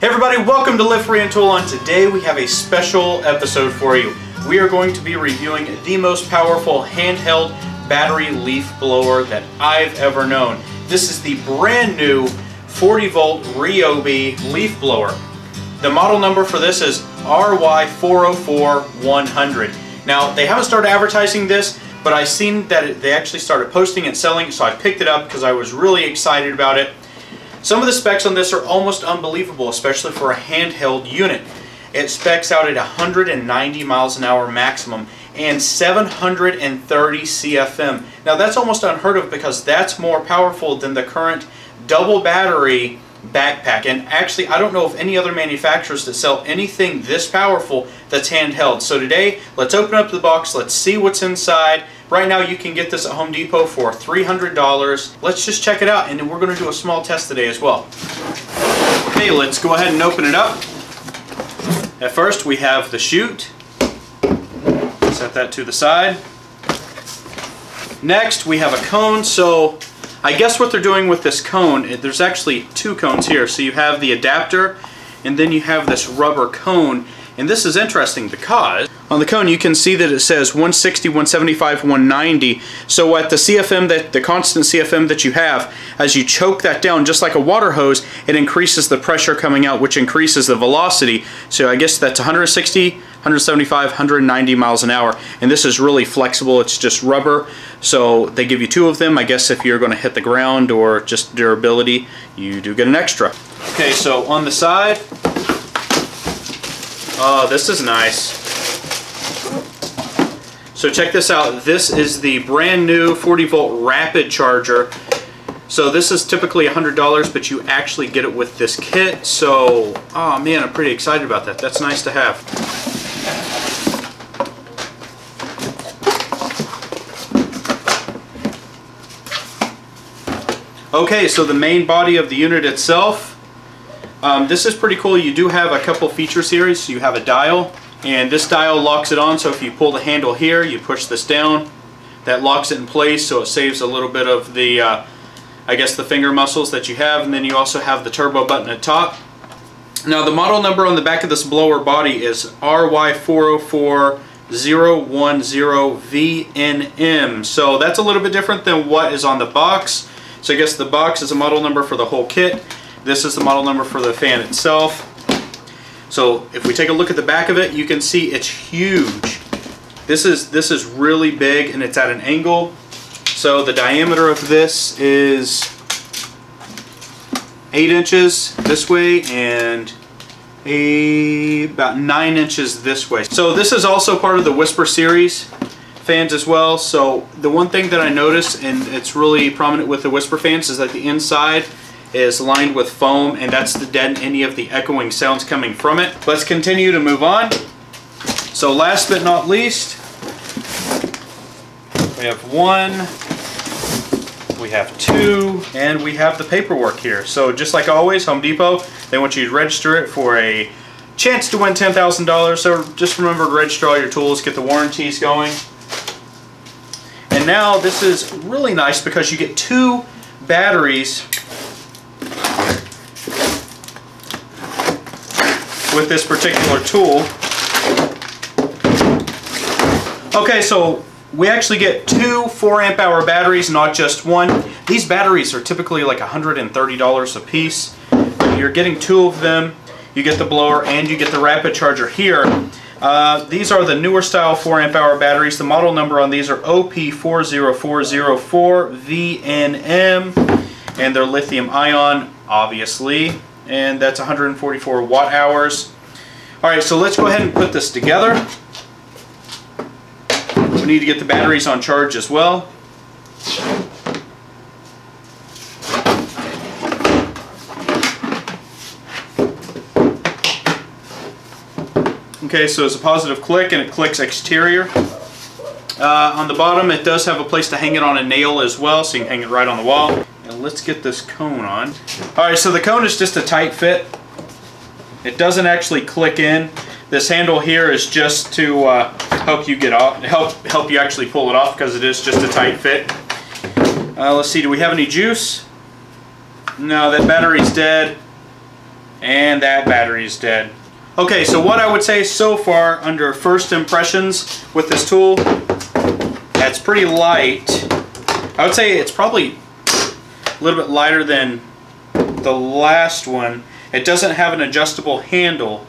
Hey everybody, welcome to Live Free and Tool On. Today we have a special episode for you. We are going to be reviewing the most powerful handheld battery leaf blower that I've ever known. This is the brand new 40 volt Ryobi leaf blower. The model number for this is RY404100. Now they haven't started advertising this, but I seen that it, they actually started posting and selling, so I picked it up because I was really excited about it. Some of the specs on this are almost unbelievable, especially for a handheld unit. It specs out at 190 miles an hour maximum and 730 CFM. Now that's almost unheard of because that's more powerful than the current double battery backpack. And actually, I don't know of any other manufacturers that sell anything this powerful that's handheld. So today, let's open up the box, let's see what's inside. Right now, you can get this at Home Depot for $300. Let's just check it out, and then we're going to do a small test today as well. Okay, let's go ahead and open it up. At first, we have the chute. Set that to the side. Next, we have a cone. So I guess what they're doing with this cone, there's actually two cones here. So you have the adapter and then you have this rubber cone. And this is interesting because on the cone you can see that it says 160, 175, 190. So at the CFM, that the constant CFM that you have, as you choke that down just like a water hose, it increases the pressure coming out which increases the velocity. So I guess that's 160, 175, 190 miles an hour. And this is really flexible, it's just rubber. So they give you two of them. I guess if you're going to hit the ground or just durability, you do get an extra. Okay, so on the side, Oh, this is nice. So check this out. This is the brand new 40 volt rapid charger. So this is typically $100, but you actually get it with this kit. So, oh man, I'm pretty excited about that. That's nice to have. Okay, so the main body of the unit itself um, this is pretty cool. You do have a couple features here. So you have a dial, and this dial locks it on. So if you pull the handle here, you push this down, that locks it in place. So it saves a little bit of the, uh, I guess, the finger muscles that you have. And then you also have the turbo button at top. Now the model number on the back of this blower body is RY404010VNM. So that's a little bit different than what is on the box. So I guess the box is a model number for the whole kit. This is the model number for the fan itself. So if we take a look at the back of it, you can see it's huge. This is, this is really big and it's at an angle. So the diameter of this is 8 inches this way and a, about 9 inches this way. So this is also part of the Whisper series fans as well. So the one thing that I noticed, and it's really prominent with the Whisper fans, is that the inside is lined with foam and that's to deaden any of the echoing sounds coming from it. Let's continue to move on. So last but not least, we have one, we have two, and we have the paperwork here. So just like always, Home Depot, they want you to register it for a chance to win $10,000. So just remember to register all your tools, get the warranties going. Now this is really nice because you get two batteries with this particular tool. Okay, so we actually get two 4 amp hour batteries, not just one. These batteries are typically like $130 a piece. You're getting two of them. You get the blower and you get the rapid charger here. Uh, these are the newer style 4 amp hour batteries. The model number on these are OP40404VNM and they're lithium ion, obviously and that's 144 watt hours. All right, so let's go ahead and put this together. We need to get the batteries on charge as well. Okay, so it's a positive click and it clicks exterior. Uh, on the bottom it does have a place to hang it on a nail as well, so you can hang it right on the wall. And let's get this cone on. Alright, so the cone is just a tight fit. It doesn't actually click in. This handle here is just to uh, help you get off, help help you actually pull it off because it is just a tight fit. Uh, let's see, do we have any juice? No, that battery's dead. And that battery is dead. Okay, so what I would say so far under first impressions with this tool, that's pretty light. I would say it's probably a little bit lighter than the last one. It doesn't have an adjustable handle,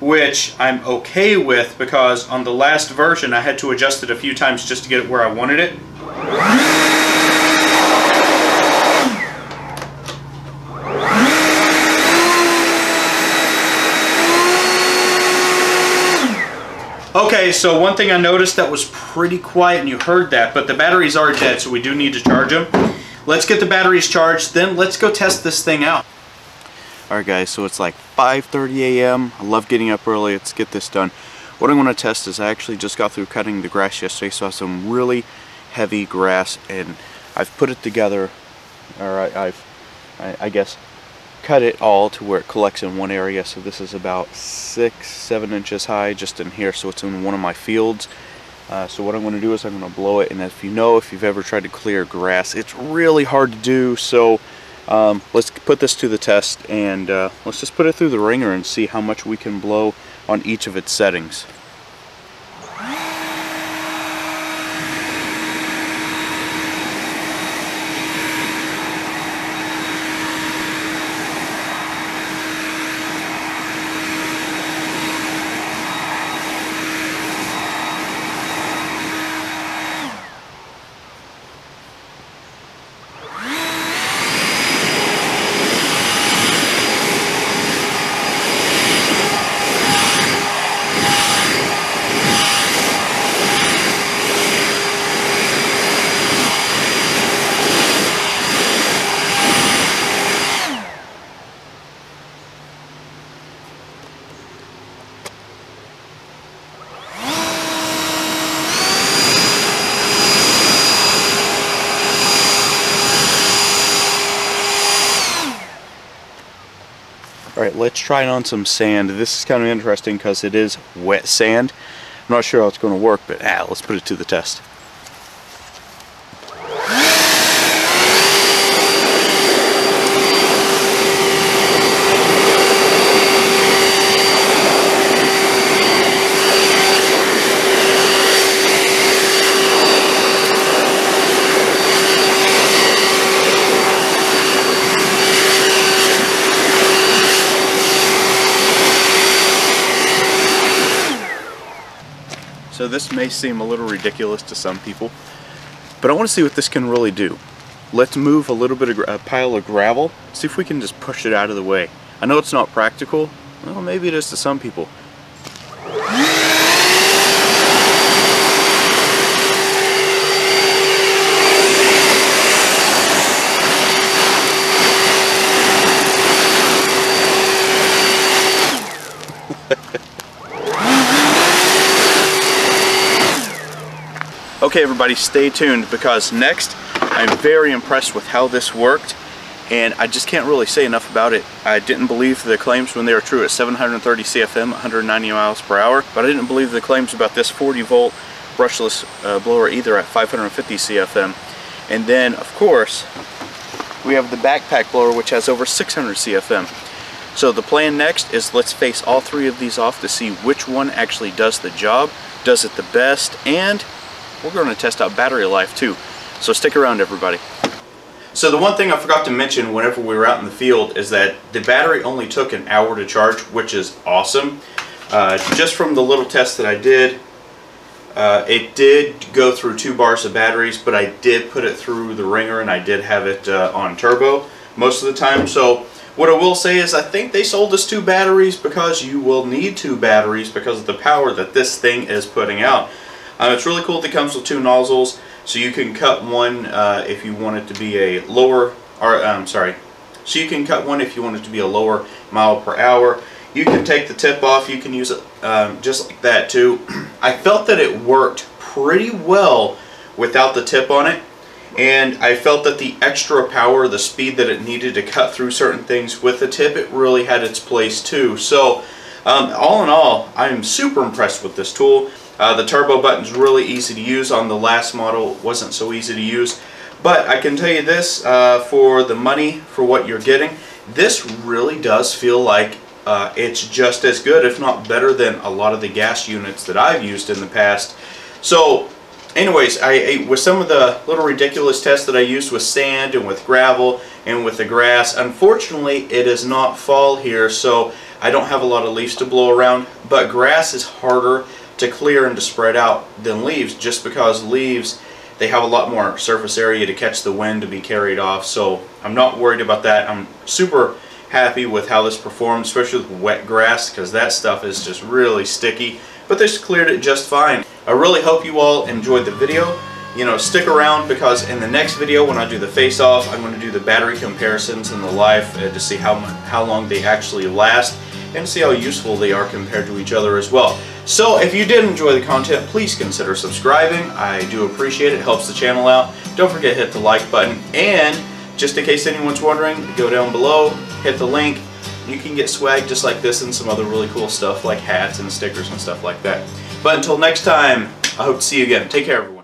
which I'm okay with because on the last version I had to adjust it a few times just to get it where I wanted it. Okay, so one thing I noticed that was pretty quiet, and you heard that, but the batteries are dead, so we do need to charge them. Let's get the batteries charged, then let's go test this thing out. Alright guys, so it's like 5.30 a.m. I love getting up early, let's get this done. What I'm going to test is I actually just got through cutting the grass yesterday, so I have some really heavy grass, and I've put it together, or I, have I, I guess, cut it all to where it collects in one area. So this is about six seven inches high just in here. So it's in one of my fields. Uh, so what I'm going to do is I'm going to blow it. And if you know if you've ever tried to clear grass it's really hard to do. So um, let's put this to the test and uh, let's just put it through the wringer and see how much we can blow on each of its settings let's try it on some sand. This is kind of interesting because it is wet sand. I'm not sure how it's going to work, but ah, let's put it to the test. So this may seem a little ridiculous to some people, but I want to see what this can really do. Let's move a little bit of a pile of gravel, see if we can just push it out of the way. I know it's not practical, well maybe it is to some people, Okay everybody, stay tuned because next I'm very impressed with how this worked and I just can't really say enough about it. I didn't believe the claims when they were true at 730 CFM, 190 miles per hour, but I didn't believe the claims about this 40 volt brushless uh, blower either at 550 CFM. And then of course, we have the backpack blower which has over 600 CFM. So the plan next is let's face all three of these off to see which one actually does the job, does it the best, and we're going to test out battery life too. So stick around everybody. So the one thing I forgot to mention whenever we were out in the field is that the battery only took an hour to charge, which is awesome. Uh, just from the little test that I did, uh, it did go through two bars of batteries, but I did put it through the wringer and I did have it uh, on turbo most of the time. So what I will say is I think they sold us two batteries because you will need two batteries because of the power that this thing is putting out. Um, it's really cool that it comes with two nozzles, so you can cut one uh, if you want it to be a lower, or I'm um, sorry, so you can cut one if you want it to be a lower mile per hour. You can take the tip off, you can use it um, just like that too. I felt that it worked pretty well without the tip on it and I felt that the extra power, the speed that it needed to cut through certain things with the tip, it really had its place too. So um, all in all, I'm super impressed with this tool. Uh, the turbo button's really easy to use. On the last model, wasn't so easy to use. But I can tell you this, uh, for the money, for what you're getting, this really does feel like uh, it's just as good, if not better, than a lot of the gas units that I've used in the past. So, anyways, I, I with some of the little ridiculous tests that I used with sand and with gravel and with the grass, unfortunately, it is not fall here, so I don't have a lot of leaves to blow around. But grass is harder to clear and to spread out than leaves, just because leaves they have a lot more surface area to catch the wind to be carried off. So I'm not worried about that. I'm super happy with how this performed, especially with wet grass, because that stuff is just really sticky. But this cleared it just fine. I really hope you all enjoyed the video. You know, stick around because in the next video when I do the face-off, I'm going to do the battery comparisons and the life uh, to see how, how long they actually last and see how useful they are compared to each other as well. So if you did enjoy the content, please consider subscribing. I do appreciate it. It helps the channel out. Don't forget to hit the like button and just in case anyone's wondering, go down below, hit the link. You can get swag just like this and some other really cool stuff like hats and stickers and stuff like that. But until next time, I hope to see you again. Take care, everyone.